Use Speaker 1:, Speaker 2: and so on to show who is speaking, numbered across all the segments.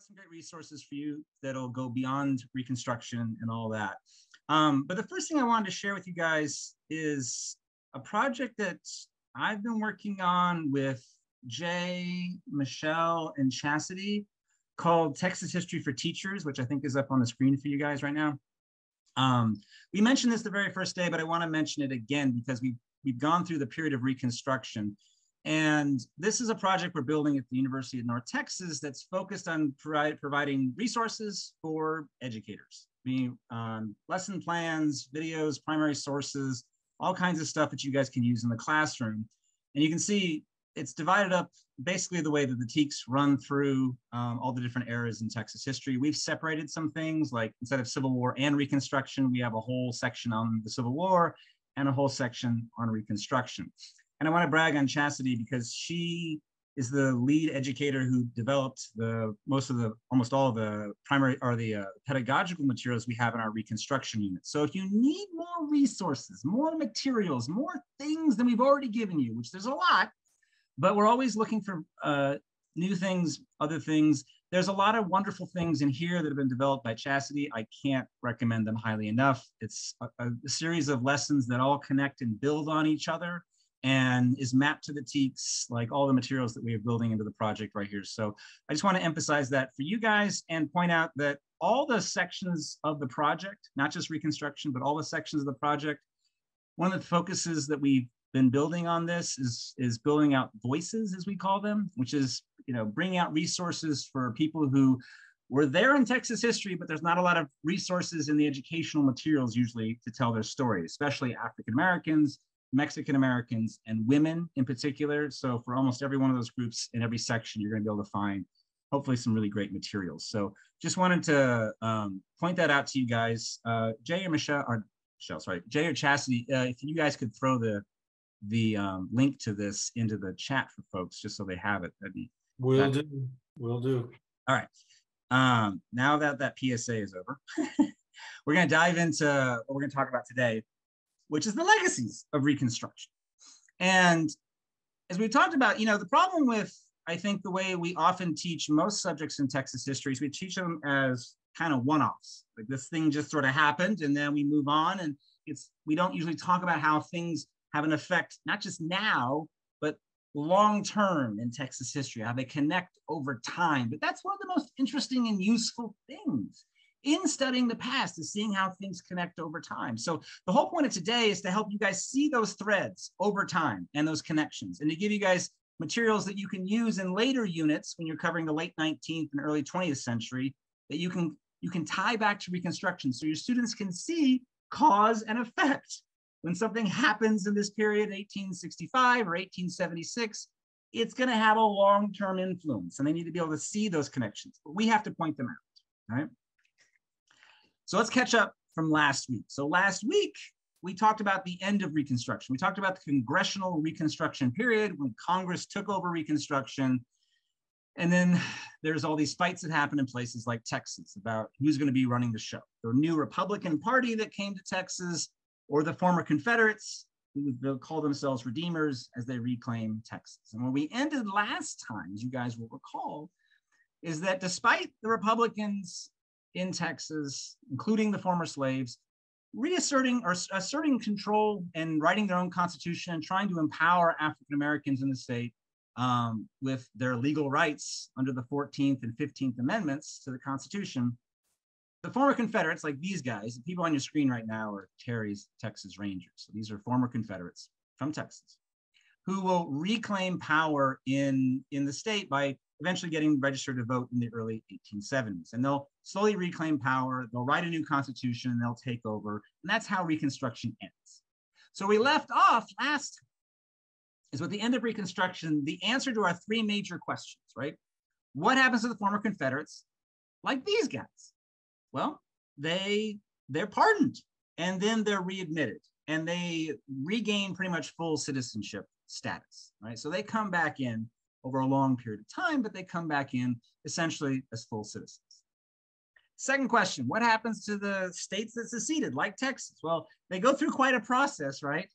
Speaker 1: got some great resources for you that'll go beyond Reconstruction and all that. Um, but the first thing I wanted to share with you guys is a project that I've been working on with Jay, Michelle, and Chassidy called Texas History for Teachers, which I think is up on the screen for you guys right now. Um, we mentioned this the very first day, but I want to mention it again because we, we've gone through the period of Reconstruction. And this is a project we're building at the University of North Texas that's focused on provide, providing resources for educators, being um, lesson plans, videos, primary sources, all kinds of stuff that you guys can use in the classroom. And you can see it's divided up basically the way that the TEKS run through um, all the different eras in Texas history. We've separated some things like instead of Civil War and Reconstruction, we have a whole section on the Civil War and a whole section on Reconstruction. And I want to brag on Chassidy because she is the lead educator who developed the most of the almost all the primary or the uh, pedagogical materials we have in our reconstruction unit. So if you need more resources, more materials, more things than we've already given you, which there's a lot, but we're always looking for uh, new things, other things. There's a lot of wonderful things in here that have been developed by Chassidy. I can't recommend them highly enough. It's a, a series of lessons that all connect and build on each other and is mapped to the TEKS, like all the materials that we are building into the project right here. So I just want to emphasize that for you guys and point out that all the sections of the project, not just reconstruction, but all the sections of the project, one of the focuses that we've been building on this is, is building out voices, as we call them, which is, you know, bringing out resources for people who were there in Texas history, but there's not a lot of resources in the educational materials usually to tell their story, especially African Americans, Mexican Americans, and women in particular. So for almost every one of those groups in every section, you're going to be able to find hopefully some really great materials. So just wanted to um, point that out to you guys. Uh, Jay or Michelle, or Michelle, sorry, Jay or Chassidy, uh, if you guys could throw the the um, link to this into the chat for folks, just so they have it, that'd be.
Speaker 2: Will do. Will do.
Speaker 1: All right. Um, now that that PSA is over, we're going to dive into what we're going to talk about today, which is the legacies of Reconstruction. And as we talked about, you know, the problem with, I think, the way we often teach most subjects in Texas history is we teach them as kind of one-offs. Like this thing just sort of happened and then we move on. And it's, we don't usually talk about how things have an effect, not just now, but long term in Texas history, how they connect over time. But that's one of the most interesting and useful things in studying the past is seeing how things connect over time. So the whole point of today is to help you guys see those threads over time and those connections and to give you guys materials that you can use in later units when you're covering the late 19th and early 20th century that you can you can tie back to reconstruction so your students can see cause and effect when something happens in this period 1865 or 1876 it's going to have a long-term influence and they need to be able to see those connections but we have to point them out right so let's catch up from last week. So last week, we talked about the end of Reconstruction. We talked about the congressional Reconstruction period when Congress took over Reconstruction. And then there's all these fights that happen in places like Texas about who's going to be running the show. The new Republican Party that came to Texas, or the former Confederates, who call themselves Redeemers as they reclaim Texas. And when we ended last time, as you guys will recall, is that despite the Republicans in Texas, including the former slaves, reasserting or asserting control and writing their own constitution and trying to empower African Americans in the state um, with their legal rights under the 14th and 15th Amendments to the Constitution. The former Confederates, like these guys, the people on your screen right now are Terry's Texas Rangers. So these are former Confederates from Texas who will reclaim power in, in the state by eventually getting registered to vote in the early 1870s. And they'll slowly reclaim power, they'll write a new constitution, and they'll take over. And that's how Reconstruction ends. So we left off last is with the end of Reconstruction, the answer to our three major questions, right? What happens to the former Confederates, like these guys? Well, they they're pardoned and then they're readmitted and they regain pretty much full citizenship status, right? So they come back in over a long period of time, but they come back in essentially as full citizens. Second question, what happens to the states that seceded, like Texas? Well, they go through quite a process, right?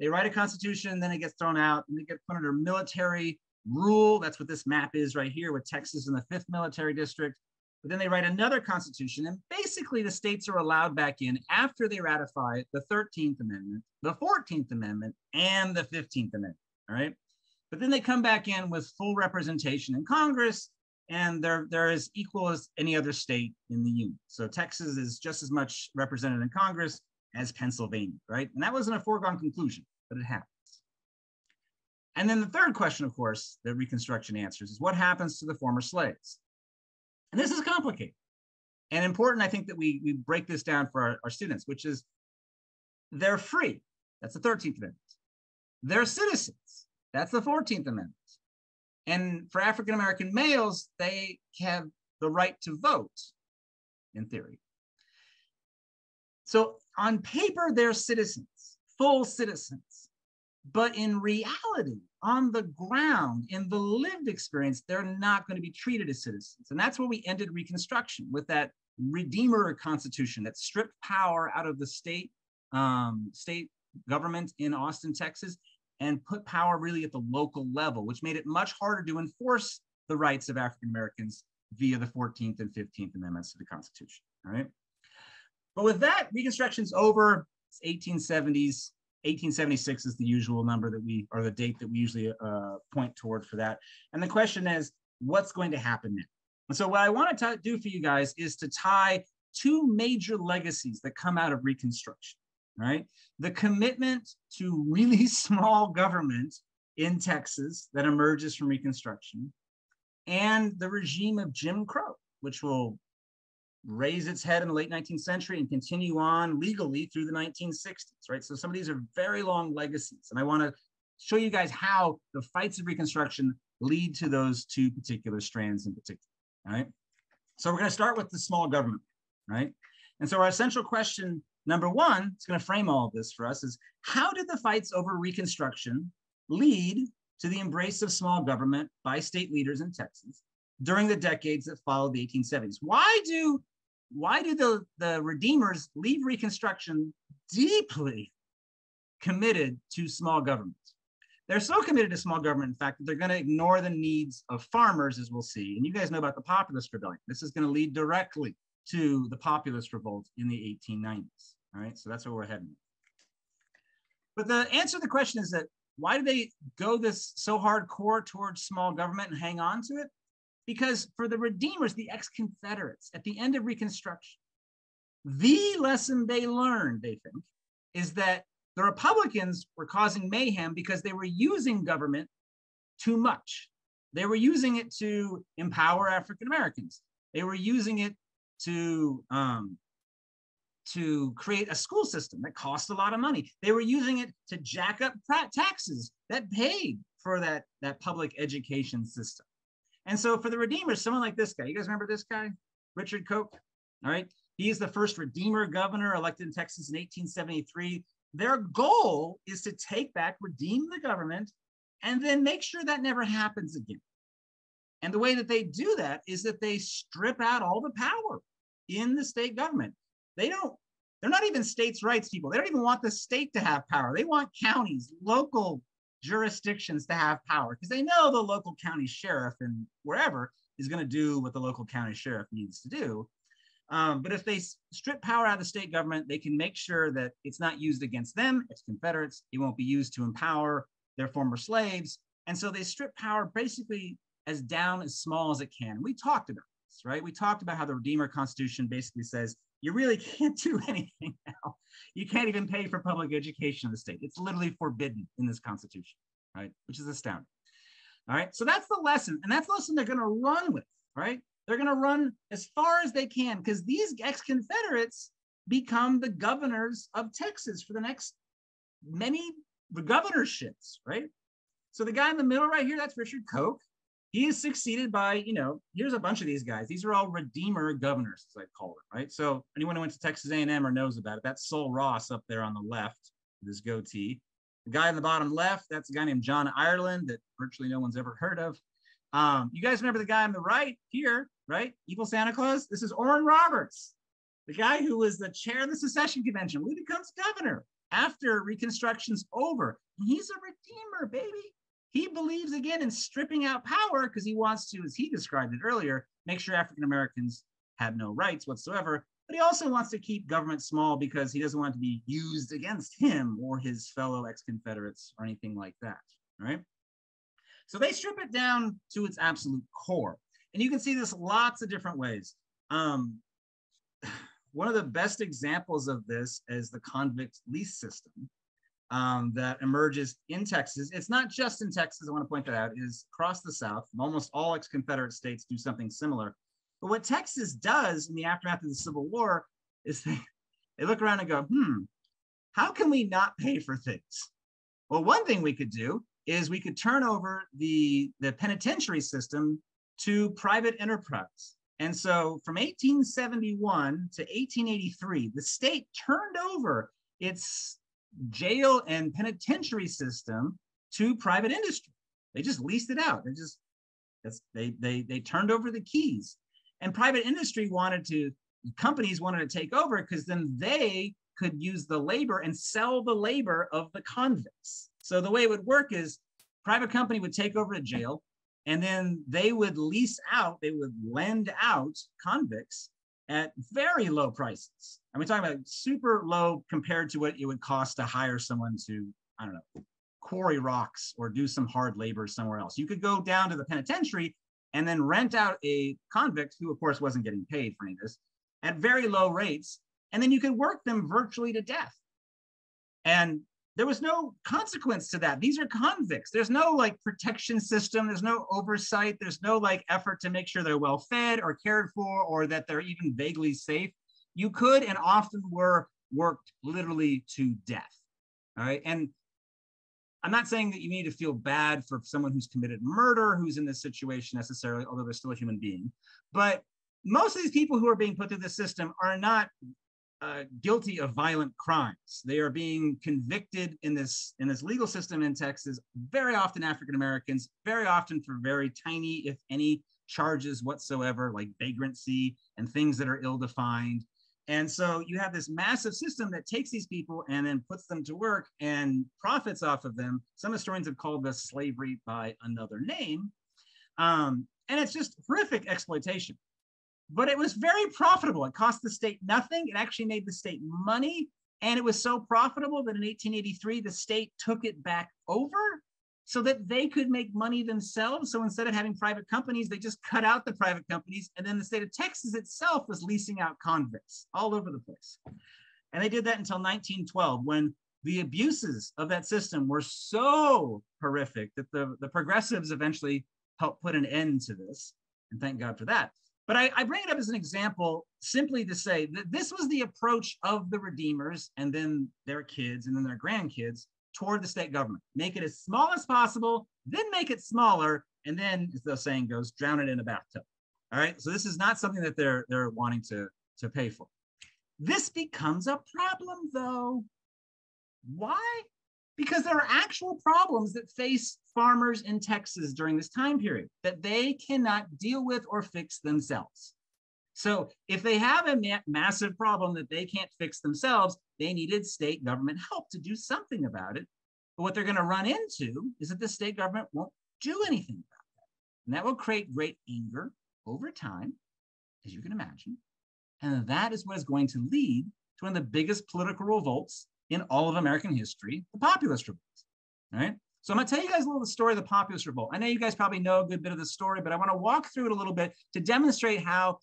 Speaker 1: They write a constitution, then it gets thrown out, and they get put under military rule. That's what this map is right here with Texas in the fifth military district, But then they write another constitution, and basically the states are allowed back in after they ratify the 13th Amendment, the 14th Amendment, and the 15th Amendment. All right. But then they come back in with full representation in Congress, and they're, they're as equal as any other state in the union. So Texas is just as much represented in Congress as Pennsylvania, right? And that wasn't a foregone conclusion, but it happens. And then the third question, of course, that Reconstruction answers is what happens to the former slaves? And this is complicated and important. I think that we, we break this down for our, our students, which is they're free. That's the 13th Amendment. They're citizens. That's the 14th Amendment. And for African American males, they have the right to vote, in theory. So on paper, they're citizens, full citizens. But in reality, on the ground, in the lived experience, they're not going to be treated as citizens. And that's where we ended Reconstruction with that Redeemer Constitution that stripped power out of the state, um, state government in Austin, Texas, and put power really at the local level, which made it much harder to enforce the rights of African Americans via the 14th and 15th Amendments to the Constitution. All right. But with that, Reconstruction's over. It's 1870s. 1876 is the usual number that we, or the date that we usually uh, point toward for that. And the question is, what's going to happen now? And so what I want to do for you guys is to tie two major legacies that come out of Reconstruction, right? The commitment to really small government in Texas that emerges from Reconstruction and the regime of Jim Crow, which will raise its head in the late 19th century and continue on legally through the 1960s, right? So some of these are very long legacies. And I want to show you guys how the fights of Reconstruction lead to those two particular strands in particular, right? So we're going to start with the small government, right? And so our essential question number one, it's going to frame all of this for us, is how did the fights over Reconstruction lead to the embrace of small government by state leaders in Texas during the decades that followed the 1870s? Why do why do the, the Redeemers leave Reconstruction deeply committed to small government? They're so committed to small government, in fact, that they're going to ignore the needs of farmers, as we'll see. And you guys know about the Populist Rebellion. This is going to lead directly to the Populist Revolt in the 1890s. All right, so that's where we're heading. But the answer to the question is that why do they go this so hardcore towards small government and hang on to it? Because for the Redeemers, the ex Confederates, at the end of Reconstruction, the lesson they learned, they think, is that the Republicans were causing mayhem because they were using government too much. They were using it to empower African Americans. They were using it to um, to create a school system that cost a lot of money. They were using it to jack up taxes that paid for that, that public education system. And so for the Redeemers, someone like this guy, you guys remember this guy, Richard Coke? All right. He is the first Redeemer governor elected in Texas in 1873. Their goal is to take back, redeem the government, and then make sure that never happens again. And the way that they do that is that they strip out all the power in the state government. They don't, they're not even states' rights people. They don't even want the state to have power. They want counties, local jurisdictions to have power because they know the local county sheriff and wherever is going to do what the local county sheriff needs to do. Um, but if they strip power out of the state government, they can make sure that it's not used against them, it's Confederates. It won't be used to empower their former slaves. And so they strip power basically as down as small as it can. We talked about right? We talked about how the Redeemer Constitution basically says you really can't do anything now. You can't even pay for public education in the state. It's literally forbidden in this constitution, right? Which is astounding. All right. So that's the lesson. And that's the lesson they're going to run with, right? They're going to run as far as they can because these ex Confederates become the governors of Texas for the next many governorships, right? So the guy in the middle right here, that's Richard Coke he is succeeded by, you know, here's a bunch of these guys. These are all redeemer governors, as I call them, right? So anyone who went to Texas A&M or knows about it, that's Sul Ross up there on the left this goatee. The guy in the bottom left, that's a guy named John Ireland that virtually no one's ever heard of. Um, you guys remember the guy on the right here, right? Evil Santa Claus. This is Oran Roberts, the guy who was the chair of the secession convention. He becomes governor after Reconstruction's over. And He's a redeemer, baby. He believes again in stripping out power because he wants to, as he described it earlier, make sure African Americans have no rights whatsoever. But he also wants to keep government small because he doesn't want it to be used against him or his fellow ex-Confederates or anything like that, right? So they strip it down to its absolute core. And you can see this lots of different ways. Um, one of the best examples of this is the convict lease system um, that emerges in Texas. It's not just in Texas, I want to point that out, is across the South. Almost all ex Confederate states do something similar. But what Texas does in the aftermath of the Civil War is they, they look around and go, hmm, how can we not pay for things? Well, one thing we could do is we could turn over the, the penitentiary system to private enterprise. And so from 1871 to 1883, the state turned over its jail and penitentiary system to private industry. They just leased it out. They just they they they turned over the keys. And private industry wanted to companies wanted to take over because then they could use the labor and sell the labor of the convicts. So the way it would work is private company would take over a jail and then they would lease out, they would lend out convicts at very low prices. And we're talking about super low compared to what it would cost to hire someone to, I don't know, quarry rocks or do some hard labor somewhere else. You could go down to the penitentiary and then rent out a convict who, of course, wasn't getting paid for any of this at very low rates. And then you could work them virtually to death. And there was no consequence to that. These are convicts. There's no like protection system. There's no oversight. There's no like effort to make sure they're well fed or cared for or that they're even vaguely safe. You could and often were worked literally to death. All right. And I'm not saying that you need to feel bad for someone who's committed murder, who's in this situation necessarily, although they're still a human being. But most of these people who are being put through the system are not uh, guilty of violent crimes. They are being convicted in this in this legal system in Texas. Very often African Americans, very often for very tiny, if any, charges whatsoever, like vagrancy and things that are ill-defined. And so you have this massive system that takes these people and then puts them to work and profits off of them. Some historians have called this slavery by another name. Um, and it's just horrific exploitation but it was very profitable. It cost the state nothing. It actually made the state money. And it was so profitable that in 1883, the state took it back over so that they could make money themselves. So instead of having private companies, they just cut out the private companies. And then the state of Texas itself was leasing out convicts all over the place. And they did that until 1912 when the abuses of that system were so horrific that the, the progressives eventually helped put an end to this. And thank God for that. But I, I, bring it up as an example simply to say that this was the approach of the Redeemers and then their kids and then their grandkids toward the state government. Make it as small as possible, then make it smaller, and then, as the saying goes, drown it in a bathtub. All right. So this is not something that they're they're wanting to, to pay for. This becomes a problem though. Why? because there are actual problems that face farmers in Texas during this time period that they cannot deal with or fix themselves. So if they have a ma- massive problem that they can't fix themselves, they needed state government help to do something about it. But what they're going to run into is that the state government won't do anything about that. And that will create great anger over time, as you can imagine. And that is what is going to lead to one of the biggest political revolts in all of American history, the populist revolt. Right. So I'm going to tell you guys a little the story of the populist revolt. I know you guys probably know a good bit of the story, but I want to walk through it a little bit to demonstrate how